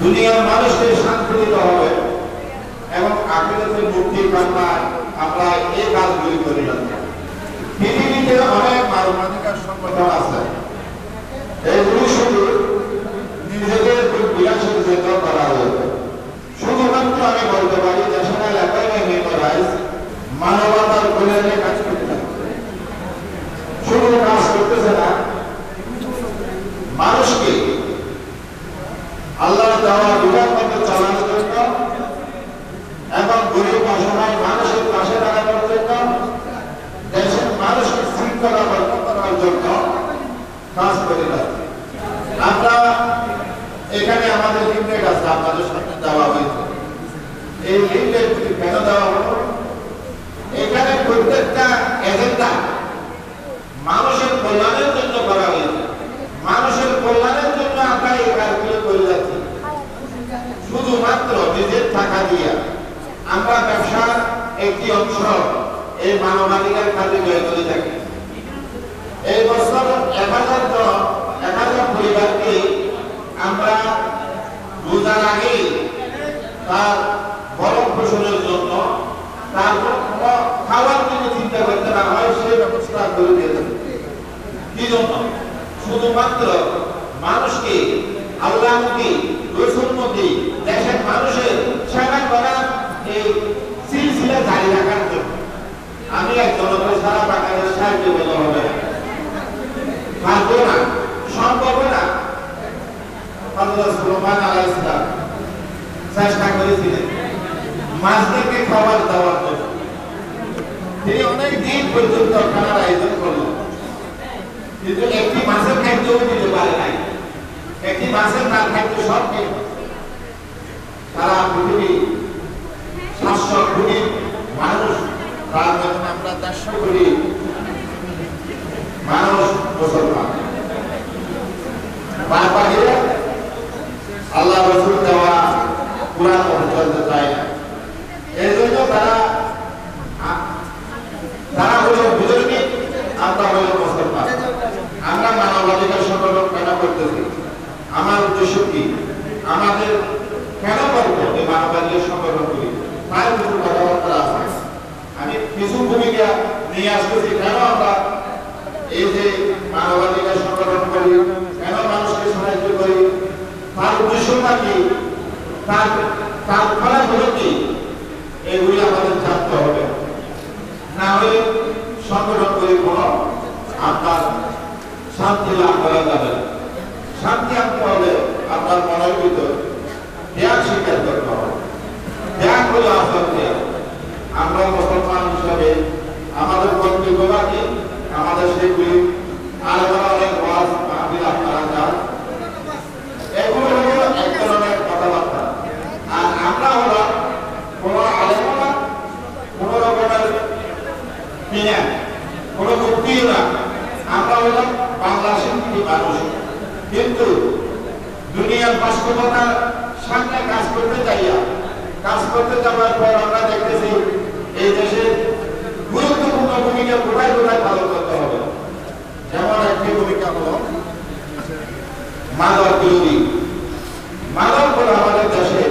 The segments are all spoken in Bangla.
দুনিয়ার মানুষকে শান্তি দিতে হবে। এবং আখিরাতের মুক্তি কামনায় আমরা এই কাজগুলি করে যাচ্ছি। পৃথিবীতে অনেক মানবাধিকার সংগঠন আছে। এগুলি শুধু নিজেদের বিলাসের জন্য করা হয়েছে। শুধুমাত্র আমি বলতে পারি, ন্যাশনাল হিউম্যান রাইটস মানবতার কল্যাণে কাজ করতে শুধু কাজ করতেছে না, মানুষকে আল্লাহর দেওয়া বিধান মতো চালানোর জন্য এবং গরিব অসহায় মানুষের পাশে দাঁড়ানোর জন্য, দেশের মানুষকে শৃঙ্খলা বদ্ধ করার জন্য কাজ করে আমরা এখানে আমাদের লিফলেট আছে, আপনাদের সামনে দেওয়া হয়েছে। এই লিফলেট কেন দেওয়া হলো? এখানে প্রত্যেকটা এজেন্ডা মানুষের কল্যাণের জন্য করা হয়েছে মানুষের কল্যাণের জন্য আমরা এই কাজগুলো করে যাচ্ছি শুধুমাত্র নিজের টাকা দিয়ে। আমরা ব্যবসার একটি অংশ এই মানবাধিকার খাতে ব্যয় করে থাকি। এই বছর এক হাজার এক হাজার পরিবারকে আমরা রোজার আগে তার বরফ ফসলের জন্য তার খাওয়ার জন্য চিন্তা করতে না হয়, সেই ব্যবস্থা করে দিয়ে থাকি। কি জন্য? শুধুমাত্র মানুষকে আল্লাহমুখী রসুলমুখী দেশের মানুষের সেবা করার এই সিলসিলা জারি রাখার জন্য। আমি এক জনতা সারা বাঙালির সাহায্য বলা হবে পারব না। সম্ভব না চেষ্টা করেছিলেন মাছদেরকে খাবার দেওয়ার জন্য। তিনি অনেক দিন পর্যন্ত খানার আয়োজন করলেন কিন্তু একটি মাছের খাদ্যও দিতে পারে নাই একটি মাছের তার খাদ্য সব খেয়ে তারা পৃথিবী সাতশো কোটি মানুষ তার মধ্যে আমরা চারশো কোটি মানুষ মুসলমান বারবারে আল্লাহ রসুল দেওয়া কোরআন চলতে চায় না এই জন্য তারা তারা হলো বুজুর্গি আমরা হলো মুসলমান আমরা মানবাধিকার সংগঠন কেন করতেছি আমার উদ্দেশ্য কি আমাদের কেন করব কথাবার্তা আছে। আমি কিছু ভূমিকা নিয়ে কেন আমরা এই যে মানবাধিকার সংগঠন করি? কেন মানুষকে সাহায্য করি? তার উদ্দেশ্যটা কি? তার তার ফলাফল কি? এগুলি আমাদের জানতে হবে। না হলে সংগঠন করে কোনো আপনার শান্তি লাভ করা যাবে। শান্তি হলে আপনার মনের ভিতর ত্যাগ স্বীকার করতে হবে ত্যাগ হলো আসল আমরা মুসলমান হিসাবে আমাদের কর্তব্য আমাদের সেগুলি আর অনেক ওয়াজ মাহফিল আপনারা যান এগুলো হলো এক ধরনের কথাবার্তা আর আমরা হলো কোনো আলেমনা কোনো রকমের কিনা কোনো মুক্তিও না আমরা হলাম বাংলাদেশের কিছু মানুষ কিন্তু দুনিয়ার বাস্তবতার সামনে কাজ করতে চাইয়া কাজ করতে যাওয়ার পর আমরা দেখতেছি এই দেশে গুরুত্বপূর্ণ ভূমিকা কোথায় কোথায় পালন করতে হবে যেমন একটি ভূমিকা হলো মাদক বিরোধী মাদক হলো আমাদের দেশের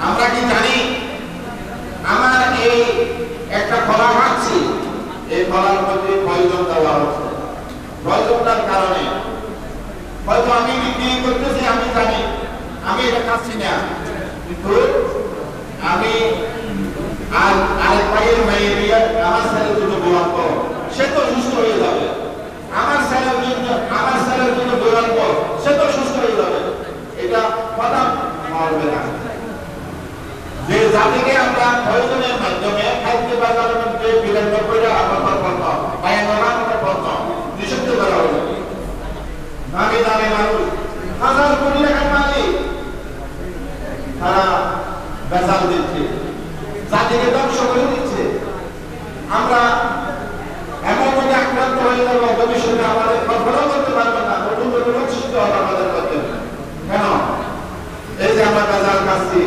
আমরা কি জানি? আমার এই একটা কলা খাচ্ছি এই কলার মধ্যে প্রয়োজন দেওয়া হচ্ছে। প্রয়োজনটার কারণে। হয়তো আমি বিক্রি করতেছি, আমি জানি। আমি এটা খাচ্ছি না। কিন্তু আমি আর আরেক ভাইয়ের মেয়ে দিয়ে আমার ছেলের জন্য সে তো সুস্থ হয়ে যাবে। আমার ছেলের জন্য, আমার ছেলের জন্য কর সে তো সুস্থ হয়ে যাবে। এটা কথা মারবে না। যে জাতিকে আমরা প্রয়োজনের মাধ্যমে খাদ্য মধ্যে বিলম্ব করে আমরা করতাম বায়াঙ্গমান আমরা করতাম নিষিদ্ধ করা হলো নামি দামি মানুষ হাজার কোটি টাকার মালিক, তারা বেজাল দিচ্ছে, জাতিকে ধ্বংস করে দিচ্ছে। আমরা এমন ভাবে আক্রান্ত হয়ে যাব, ভবিষ্যতে আমাদের কল্পনা করতে পারব না, নতুন নতুন সৃষ্টি হবে আমাদের মধ্যে। কেন? এই যে আমরা বেজাল খাচ্ছি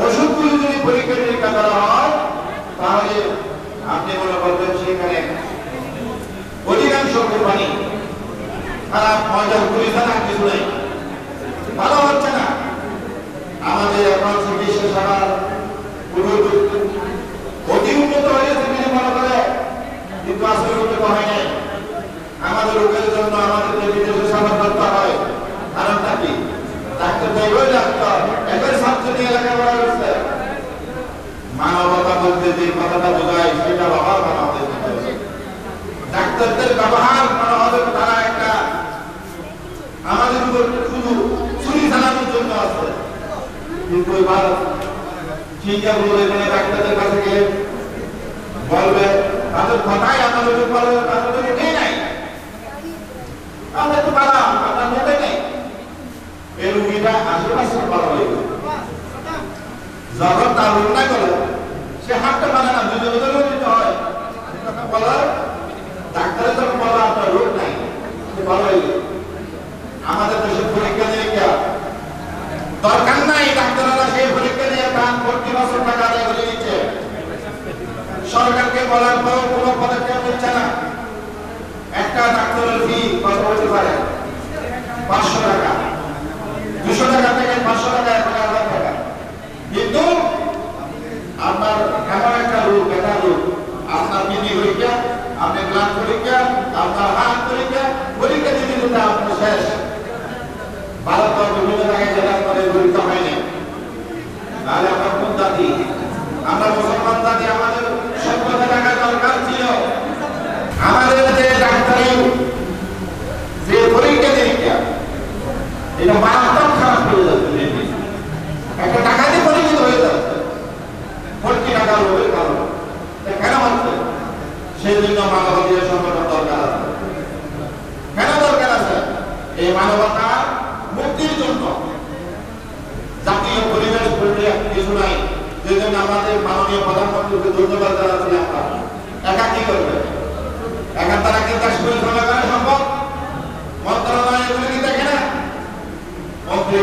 ওষুধ কিনেছি যদি পরীক্ষা তাহলে আপনি মনে করবেন সেখানে অধিকাংশ কোরবানি খারাপ মজার পরীক্ষা না কিছু নেই ভালো হচ্ছে না আমাদের এখন চিকিৎসা সেবার পুরো অতি উন্নত হয়েছে তিনি মনে করে কিন্তু আসলে উন্নত হয় নাই আমাদের রোগের জন্য আমাদেরকে বিদেশে সেবা করতে হয় কারণটা কি ডাক্তার দৈবই ডাক্তার একবার ছাত্র নিয়ে লেখাপড়া করছে মানবতা বলতে যে কথাটা বোঝায় সেটা ব্যবহার করা আমাদের মধ্যে আছে। ডাক্তারদের ব্যবহার করা হবে তারা একটা আমাদের উপর শুধু ছুরি চালানোর জন্য আছে কিন্তু এবার চিন্তা বলে এখানে ডাক্তারদের কাছে গেলে বলবে, তাদের কথাই আমাদের উপর তাদের উপর উঠেই নাই? আমরা তো পালাম আপনার মধ্যে নেই। এই রুগীটা আশেপাশে ভালো হয়ে গেল। যখন তার না করে সে হাতটা মানে না, দুজনে দুজনে দিতে হয়? কথা বলা ডাক্তারের যখন বলা আপনার রোগ নাই, সে ভালো হয়ে গেল। আমাদের দেশে দরকার নাই সেই নিয়ে তার প্রতি বছর টাকা আদায় করে দিচ্ছে। সরকারকে বলার পর কোনো পদক্ষেপ নিচ্ছে না। একটা ডাক্তারের ফি কত হতে পারে। পাঁচশো টাকা। দুশো টাকা থেকে পাঁচশো টাকা হাজার টাকা। কিন্তু আপনার এমন একটা একটা রোগ। আপনার কিডনি পরীক্ষা আপনার ব্লাড পরীক্ষা আপনার হাত পরীক্ষা পরীক্ষা দিতে দিতে আপনার শেষ ভারত বিভিন্ন জায়গায় জেলা করে পরীক্ষা হয়নি তাহলে আমরা কোন জাতি আমরা মুসলমান জাতি আমাদের সভ্যতা থাকা দরকার ছিল আমাদের যে ডাক্তারি যে পরীক্ষা নিরীক্ষা এটা মারাত্মক খারাপ হয়ে যাচ্ছে একটা ডাকাতি পরিচিত হয়ে যাচ্ছে কোটি টাকা লোকের কারণ এটা কেন হচ্ছে সেই জন্য মানবতীয় সংগঠন দরকার আছে। কেন দরকার আছে? এই মানবতা মুক্তির জন্য। জাতীয় পরিবেশ প্রক্রিয়া কিছু নাই। যে জন্য আমাদের মাননীয় প্রধানমন্ত্রীকে ধন্যবাদ জানাচ্ছি আমরা। একা কি করবে? একা তারা কি দেশ পরিচালনা করা সম্ভব? মন্ত্রণালয় এগুলো কি দেখে না? মন্ত্রী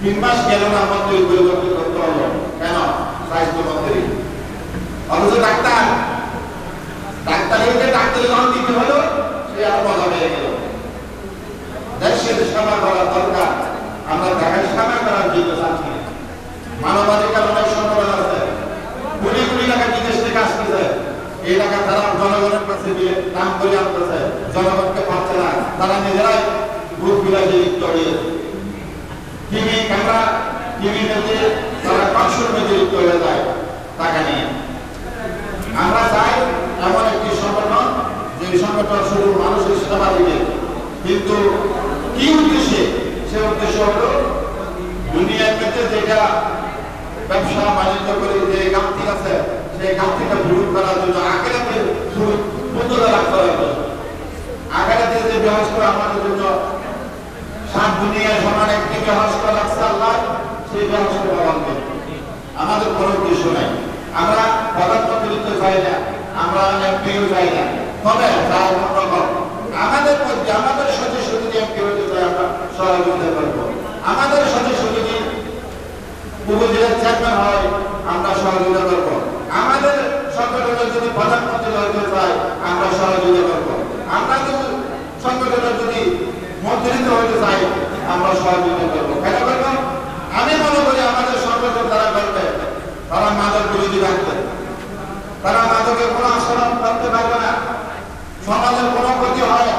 তিন মাস গেল না মন্ত্রী পরিবর্তন করতে হলো কেন? স্বাস্থ্যমন্ত্রী। অথচ ডাক্তার ডাক্তারকে ডাক্তারি যখন দিতে হলো, সে আর মজা পেয়ে গেল। দেশের সেবা করা দরকার, আমরা দেশের সেবা করার জন্য চাচ্ছি মানবাধিকার অনেক সংগঠন আছে। কোটি কোটি টাকা বিদেশ থেকে আসতেছে। এই তারা জনগণের কাছে দিয়ে দাম করে আনতেছে। জনগণকে পাচ্ছে না। তারা নিজেরাই গ্রুপ বিলাসে লিপ্ত টিভি ক্যামেরা টিভি মধ্যে তারা কনসুল মধ্যে লিপ্ত হয়ে যায় টাকা নিয়ে। আমরা চাই এমন একটি যে সংগঠন শুধু মানুষের দিবে। কিন্তু কি উদ্দেশ্যে? সে উদ্দেশ্য হলো দুনিয়ার মধ্যে যেটা ব্যবসা বাণিজ্য করে যে গামতি আছে, সেই গামতিটা দূর করার জন্য আখেরাতে লাভ করার জন্য। যে ব্যবস্থা আমাদের জন্য, সাত দুনিয়ার সমান একটি ব্যবস্থা লাগছে আল্লাহ, সেই ব্যবস্থা আমাদের কোনো উদ্দেশ্য নাই। আমরা প্রধানমন্ত্রী তো চাই না, আমরা এমপিও চাই না। তবে আমাদের মধ্যে আমাদের সদস্য যদি আমরা সহযোগিতা করব আমাদের সদস্য যদি উপজেলার চেয়ারম্যান হয়, আমরা সহযোগিতা করব। আমাদের সংগঠনের যদি প্রধানমন্ত্রী হতে চাই আমরা সহযোগিতা করব। আমরা যদি সংগঠনের যদি মন্ত্রিত্ব হতে চাই, আমরা সহযোগিতা করব। কেন করব? আমি মনে করি আমাদের সংগঠন তারা করবে তারা মাদক বিরোধী রাখবে তারা মাদকের কোনো আচরণ করতে পারবে না সমাজের কোনো ক্ষতি হয়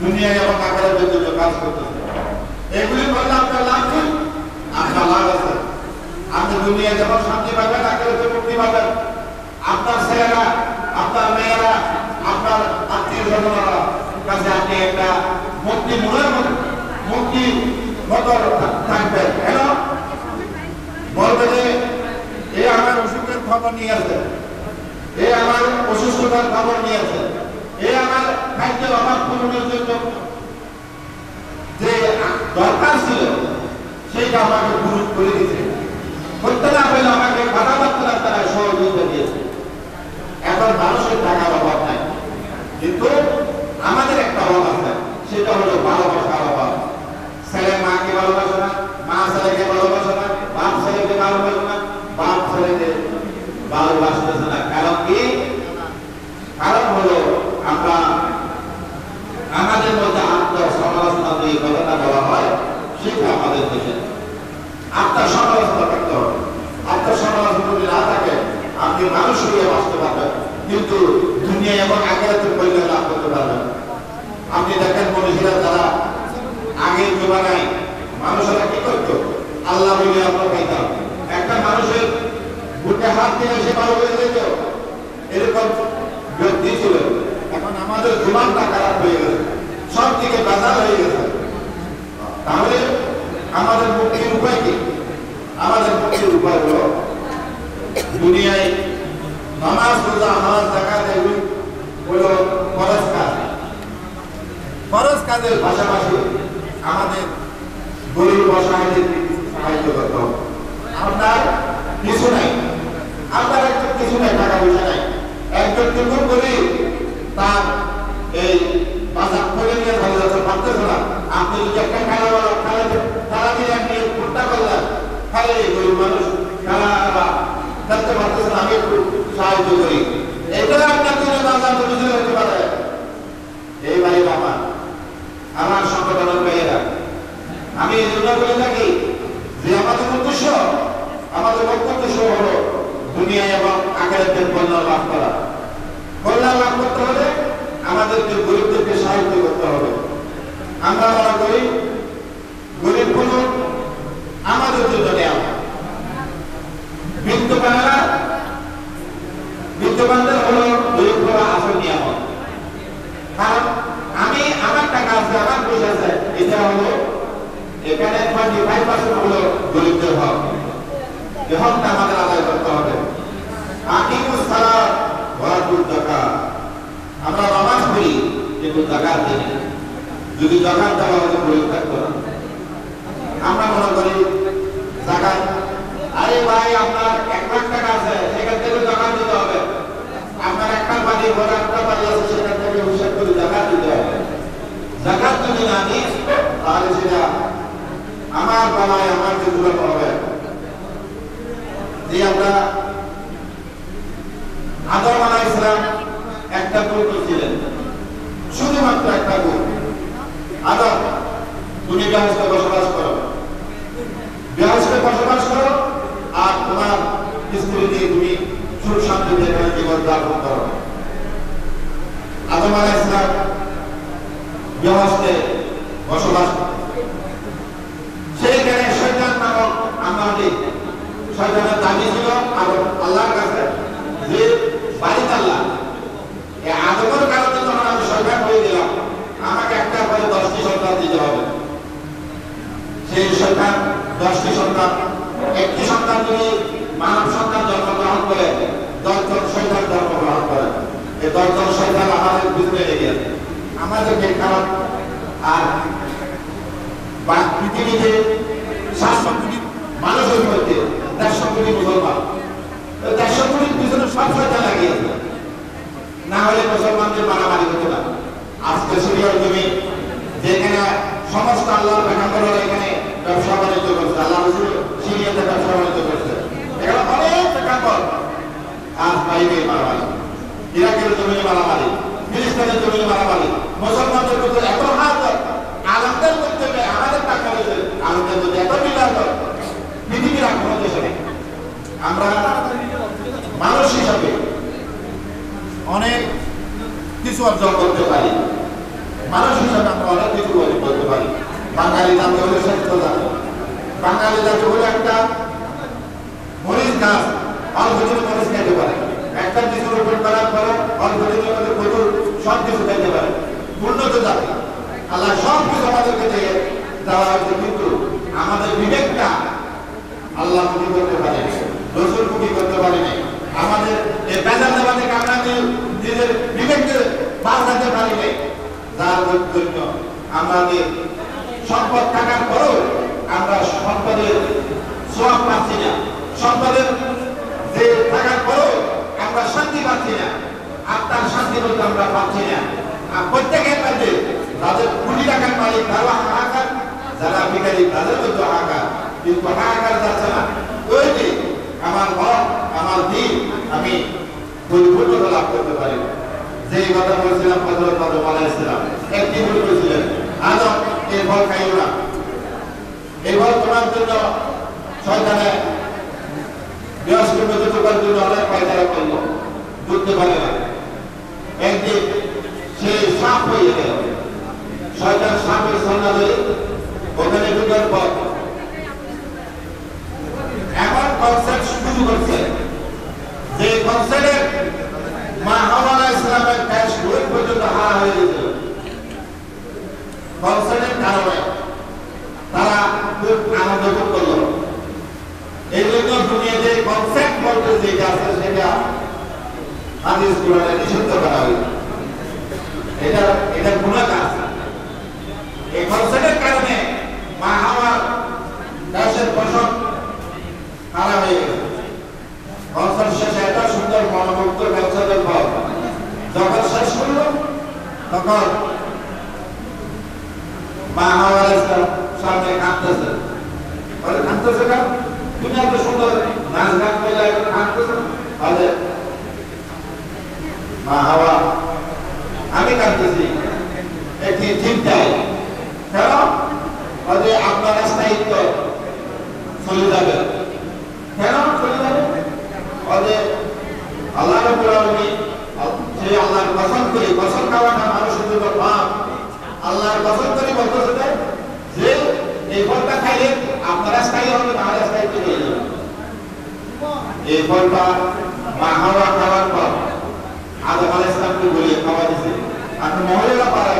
দুনিয়ায় এগুলি করলে আপনার লাভ আপনার লাভ আছে। আপনি দুনিয়া যেমন শান্তি পাবেন, আখেরাতে মুক্তি পাবেন। আপনার ছেলেরা, আপনার মেয়েরা, আপনার আত্মীয় স্বজনরা কাছে আপনি একটা মুক্তি মনের মতো মুক্তি মতো থাকবেন কেন? বলবে যে, এ আমার অসুখের খবর নিয়ে আসে এ আমার অসুস্থতার খবর নিয়ে আসে এ আমার খাদ্যের অভাব পূরণের জন্য যে দরকার ছিল, সেইটা আমাকে পূরণ করে দিয়েছে। করতে না পারলে আমাকে কথাবার্তার তারা সহযোগিতা দিয়েছে। এখন মানুষের টাকার অভাব নাই। কিন্তু আমাদের একটা অভাব আছে। সেটা হলো ভালোবাসার অভাব ছেলে মাকে ভালোবাসে না, মা ছেলেকে ভালোবাসে না, বাপ ছেলেকে ভালোবাসে না, বাপ ছেলেকে ভালোবাসতেছে না। কারণ কি? কারণ হলো আমরা আমাদের মধ্যে আত্মসমালোচনা দিয়ে কথাটা বলা হয়, সেটা আমাদের দেশে। আত্মসমালোচনা করতে হবে। আত্মসমালোচনা যদি না থাকে, আপনি মানুষ হয়ে বাঁচতে পারবেন, কিন্তু দুনিয়া এবং আগে কল্যাণ লাভ করতে পারবেন। আপনি দেখেন মনীষীরা তারা আগের জমানায় মানুষেরা কি করতো? আল্লাহ বলে আমরা পাইতাম। একটা মানুষের গোটা হাত দিয়ে সে ভালো হয়ে যেত। এরকম ব্যক্তি ছিল। এখন আমাদের জীবনটা খারাপ হয়ে গেছে সব দিকে বাজার হয়ে গেছে তাহলে আমাদের মুক্তির উপায় কি আমাদের মুক্তির উপায় হলো দুনিয়ায় নামাজ রোজা হজ জাকাত এগুলি হলো ফরজ কাজ ফরজ কাজের পাশাপাশি আমাদের গরিব অসহায়দের সাহায্য করতে হবে আপনার কিছু নাই আপনার একজন কিছু নাই টাকা পয়সা নাই একজন কিন্তু গরিব তার এই বাজার করে নিয়ে ভালো যাচ্ছে পারতেছে না আপনি যদি একটা খেলা বলো খেলা খেলা দিয়ে আপনি ভুট্টা করলেন তাহলে এই গরিব মানুষ খেলা খেলতে পারতেছে না আমি একটু সাহায্য করি এটা আপনার জন্য বাজার বুঝে হতে পারে এই বাড়ি বাবা আমার সংগঠনের মেয়েরা আমি এই জন্য বলে থাকি যে আমাদের উদ্দেশ্য আমাদের লক্ষ্য উদ্দেশ্য হলো দুনিয়া এবং আখেরাতের কল্যাণ লাভ করা কল্যাণ লাভ করতে হলে আমাদেরকে গরিবদেরকে সাহায্য করতে হবে আমরা মনে করি গরিবগুলো আমাদের জন্য নেওয়া বিদ্যমানেরা বিদ্যমানদের হলো গরিবগুলো আসল নিয়ামত কারণ আমি আমার টাকা আছে আমার পয়সা আছে এটা এখানে টোয়েন্টি ফাইভ পার্সেন্ট হলো গরিবদের হক। এ হকটা আমাদের আদায় করতে হবে। আকিমুস সালাত ওয়াতুল যাকাত। আমরা নামাজ পড়ি, কিন্তু যাকাত দিই যদি যাকাত দেওয়া হতো গরিব থাকতো আমরা মনে করি, যাকাত, আরে ভাই, আপনার এক লাখ টাকা আছে, সেখান থেকে যাকাত দিতে হবে। আপনার একটা বাড়ি ঘর একটা বাড়ি আছে, সেখান থেকে হিসাব করে যাকাত দিতে হবে। যাকাত যদি না দিই তাহলে সেটা আমার বাবায় আমার যে দুর্লভ হবে যে আমরা আদম আলাহ ইসলাম একটা পুত্র ছিলেন। শুধুমাত্র একটা গুণ আদম, তুমি বেহাসতে বসবাস করো। বেহাসতে বসবাস করো আর তোমার স্ত্রী দিয়ে তুমি সুখ শান্তিতে এখানে জীবন যাপন করো। আদম আলাহ ইসলাম বেহাসতে বসবাস করো সেইখানে শয়তান নামক আমাদের শয়তানের দাবি ছিল আল্লাহর কাছে যে বাড়িতে আল্লাহ, এই আদমের কারণে যখন আমি শয়তান হয়ে দিলাম আমাকে একটা করে দশটি সন্তান দিতে হবে। সেই শয়তান, দশটি সন্তান, একটি সন্তান যদি মানব সন্তান জন্মগ্রহণ করে, দশজন শয়তান জন্মগ্রহণ করে। এই দশজন শয়তান আমাদের বুঝতে লেগে আমাদেরকে খারাপ আর পৃথিবীতে কোটি মানুষের মধ্যে দেড়শো কোটি মুসলমান দেড়শো কোটির পিছনে সব সরকার লাগিয়েছে না হলে মুসলমানদের মারামারি হতো না আজকে সিরিয়ার জমি যেখানে সমস্ত আল্লাহর পেখাম্বরের এখানে ব্যবসা বাণিজ্য করছে। আল্লাহ সিরিয়াতে ব্যবসা বাণিজ্য করছে। এখানে অনেক পেখাম্বর আজ বাইরে মারামারি। ইরাকের জমি মারামারি। ফিলিস্তিনের জমি মারামারি। মুসলমানদের মধ্যে এত হাত আলমদের মধ্যে আমাদের টাকা রয়েছে আলমদের মধ্যে এত মিলাদ পৃথিবীর আর কোনো দেশে নেই আমরা মানুষ হিসাবে অনেক কিছু অর্জন করতে পারি। মানুষ হিসাবে আমরা অনেক কিছু অর্জন করতে পারি। বাঙালি জাতি হলে শ্রেষ্ঠ জাতি। বাঙালি জাতি হলে একটা কাজ অল্প দিনের মানুষ খাইতে পারে। একটা কিছু রোপণ করার পরে অল্প দিনের মধ্যে প্রচুর সব কিছু খেতে পারে। উন্নত জাতি। আল্লাহ সব কিছু আমাদেরকে দিয়ে দেওয়া হয়েছে। কিন্তু আমাদের বিবেকটা আল্লাহ করতে পারে রসুল মুখী করতে পারেনি আমাদের এই বেজার দেওয়াতে আমরা নিজের বিবেককে বাঁচাতে পারি নাই। যার জন্য আমাদের সম্পদ থাকার পরেও আমরা সম্পদের সোয়াব পাচ্ছি না। সম্পদের যে থাকার পরেও আমরা শান্তি পাচ্ছি না। আত্মার শান্তি বলতে আমরা পাচ্ছি না। আর প্রত্যেকের মধ্যে তাদের কোটি টাকার মালিক তারা হাহাকার, যারা বিকারী তাদের মধ্যে হাহাকার, কিন্তু হাহাকার যাচ্ছে না। ওই আমার মন আমার দিন আমি পরিপূর্ণতা লাভ করতে পারি যে কথা বলছিলাম, হযরত আদম আলাইহিস সালাম একদিন বলেছিলেন? আদম এই ফল খাইও না এই ফল তোমার জন্য শয়তানে বৃহস্পতি ঢোকার জন্য অনেক পায়তারা করল বুঝতে পারে না। একদিন সে সাপ হয়ে গেল। শয়তান সাপের সন্ধ্যা হয়ে ওখানে ঢুকার পর, এমন কনসেপ্ট শুরু করছে। যে ইসলামের ক্যাশ পর্যন্ত হারা হয়ে কারণে তারা খুব আনন্দ ভোগ এই জন্য দুনিয়াতে কনসেপ্ট বলতে যেটা আছে সেটা হাদিস কোরআনে নিষিদ্ধ করা হয়েছে। এটা এটা গুণা কাজ। এই কনসেপ্টের কারণে মা হাওয়ার গাছের ফসল খারাপ হয়ে গেছে কনসার্ট শেষে এত সুন্দর মনোমুগ্ধ ব্যবসাদের পর যখন শেষ করল তখন মা হাওয়ার সামনে কাঁদতেছে। বলে, কাঁদতেছে কেন? তুমি এত সুন্দর। করলে মা হাওয়া, আমি কাঁদতেছি। একটি চিন্তায় কেন? বলে, আপনার স্থায়িত্ব চলে যাবে। কেন চলে যাবে? বলে, আল্লাহ সেই আল্লাহর কসম করে, কসম খাওয়াটা মানুষের জন্য পাপ আল্লাহর কসম করে বলতেছে যে এই ফলটা খাইলে আপনারা স্থায়ী হবে না হলে স্থায়ী চলে যাবে। এই ফলটা মা খাওয়ার পর আদম আলাইহিস সালামকে বলে, খাওয়া দিছে। আপনি মহিলা পারে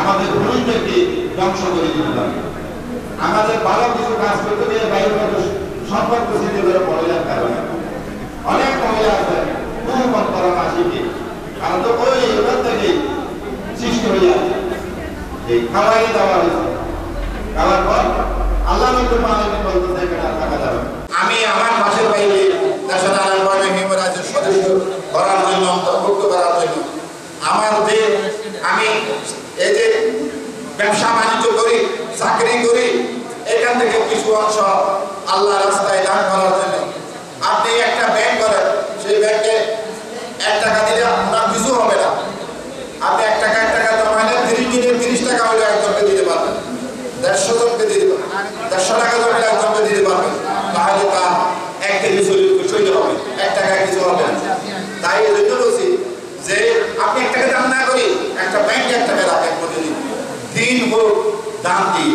আমাদের পুরুষদেরকে ধ্বংস করে দিতে আমাদের ভালো কিছু কাজ করতে গিয়ে বাইরে সম্পর্ক সৃষ্টি করে মহিলার কারণে। অনেক মহিলা আছে বহু মন্তরণা শিখে কারণ তো ওই এবার থেকে সৃষ্টি এই দেওয়া হয়েছে। পর আল্লাহ আর থাকা যাবে আমি আমার পাশের বাইরে আমার যে আমি করি, চাকরি করি আল্লাহ রাস্তায় দান করার জন্য। আপনি একটা ব্যাংক করেন সেই ব্যাংকে এক টাকা দিলে আপনার কিছু হবে না আপনি এক টাকা এক টাকা জমাইলে তিরিশ দিনে তিরিশ টাকা হলে একজনকে দিতে পারবেন দেড়শো জনকে দিতে পারবেন দেড়শো টাকা জমাইলে একজনকে দিতে পারবেন তাহলে তা এক কেজি শরীর সইতে হবে এক টাকা কিছু হবে না তাই এই জন্য বলছি যে আপনি এক টাকা দাম না করি একটা ব্যাংকে এক টাকা রাখেন প্রতিদিন দিন হোক দাম দিয়ে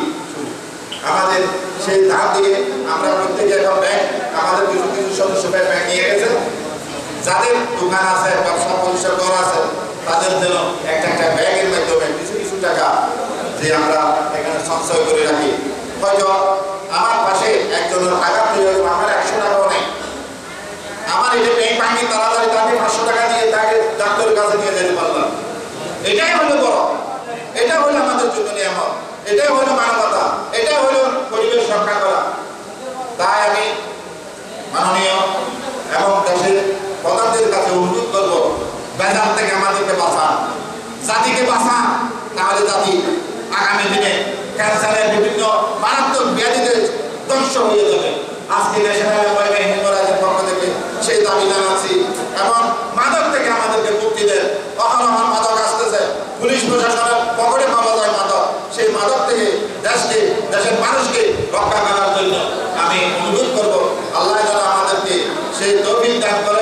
আমাদের সেই ধার দিয়ে আমরা প্রত্যেকে এখন ব্যাংক, আমাদের কিছু কিছু সদস্য ব্যাংক নিয়ে গেছে। যাদের দোকান আছে, ব্যবসা পরিসর করা আছে, তাদের জন্য একটা একটা ব্যাগের মাধ্যমে কিছু কিছু টাকা যে আমরা এখানে সঞ্চয় করে রাখি। হয়তো আমার পাশে একজনের আঘাত হয়ে গেছে আমার একশো টাকাও নেই আমার এটা নেই পাইনি তাড়াতাড়ি তাকে পাঁচশো টাকা দিয়ে তাকে ডাক্তারের কাছে নিয়ে যেতে পারলাম এটাই হলো বড় এটা হলো আমাদের জন্য নিয়ামত এটাই হলো মানবতা এটাই হলো পরিবেশ রক্ষা করা তাই আমি মাননীয় এবং দেশের প্রধানদের কাছে অনুরোধ করব বেজার থেকে আমাদেরকে বাঁচান জাতিকে বাঁচান তাহলে জাতি আগামী দিনে ক্যান্সারের বিভিন্ন মারাত্মক ব্যাধিতে ধ্বংস হয়ে যাবে। আজকে ন্যাশনাল হিমরাজের পক্ষ থেকে সেই দাবি জানাচ্ছি। এবং মাদক থেকে আমাদেরকে মুক্তি দেন। মাদক আসতেছে। পুলিশ প্রশাসনের পকেটে পাওয়া যায় মাদক। সেই মাদক থেকে দেশকে, দেশের মানুষকে রক্ষা করার জন্য আমি অনুরোধ করব, আল্লাহ যেন আমাদেরকে সেই তৌফিক দান করে